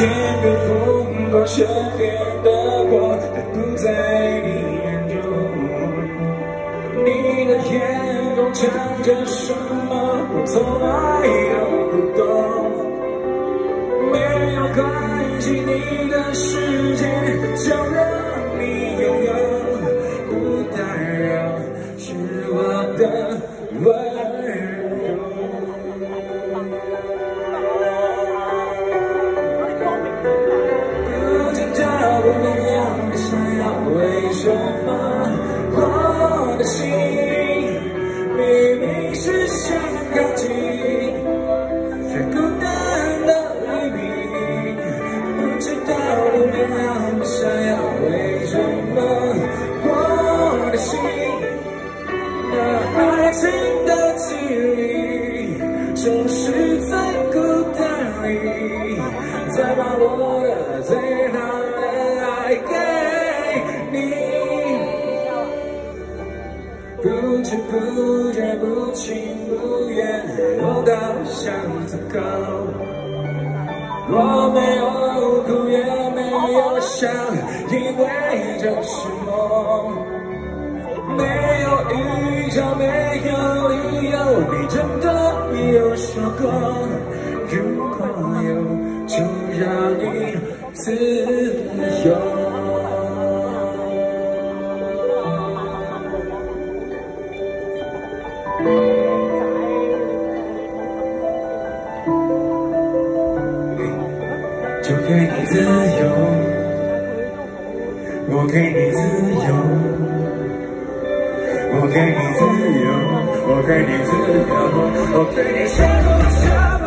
天边风光，身边的我，都不在你眼中。你的眼中藏着什么？我从来都不懂。没有关系，你的世界就让你拥有，不打扰是我的温我的心明明是想靠近，却孤单的黎明。不知道我们两个想要为什么？我的心，那爱情的距离，总是在孤单里。再把我的最不知不觉不情不愿落到巷子口，我没有哭也没有笑，因为这是梦，没有预兆，没有理由，你真的有说过，如果有。就让你自由。就给你自由，我给你自由，我给你自由，我给你自由，我给你自由。